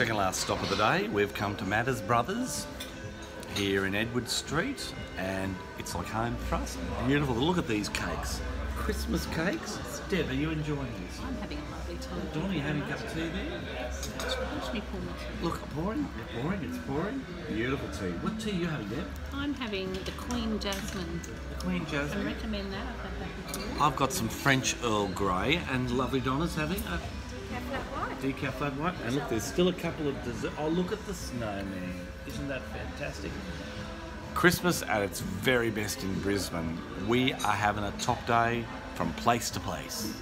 Second last stop of the day, we've come to Madders Brothers here in Edward Street, and it's like home for us. Beautiful. Look at these cakes. Christmas cakes. Deb, are you enjoying this? I'm having a lovely time. Dawn, are you having a cup of tea there? Watch me pour my tea. Look, pouring. Pouring, it's pouring. Beautiful tea. What tea are you having, Deb? I'm having the Queen Jasmine. The Queen I recommend that. I've, had that. I've got some French Earl Grey, and lovely Donna's having a decaf flat white. And look, there's still a couple of dessert. Oh, look at the snowman. Isn't that fantastic? Christmas at its very best in Brisbane. We are having a top day from place to place.